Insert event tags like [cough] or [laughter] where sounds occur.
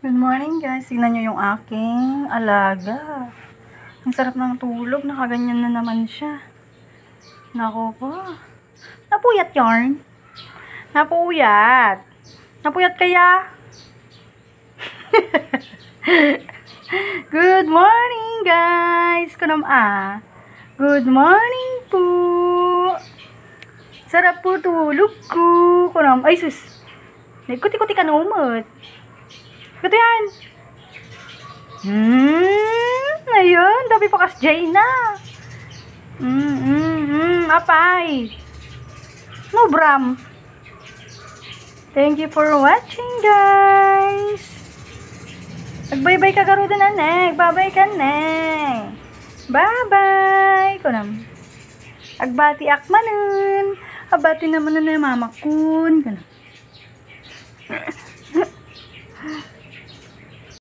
Good morning guys. Tingnan nyo yung aking alaga. Ang sarap ng tulog. Nakaganyan na naman siya. Nako po. Napuyat yarn. Napuyat. Napuyat kaya? [laughs] Good morning guys. Kunam ah. Good morning po. Sarap po tulog ko. Kunam. Ay sus. Nagkuti-kuti ka na umot. Ito yan. Hmm, ayun, dabi pa kas Jay na. Hmm, hmm, hmm, apay. No, Bram. Thank you for watching, guys. Nagbay-bay ka garuda na, Nek. Babay ka, Nek. Bye-bye. Kunam. Agbati akmanan. Abati naman na na mamakun. Kunam.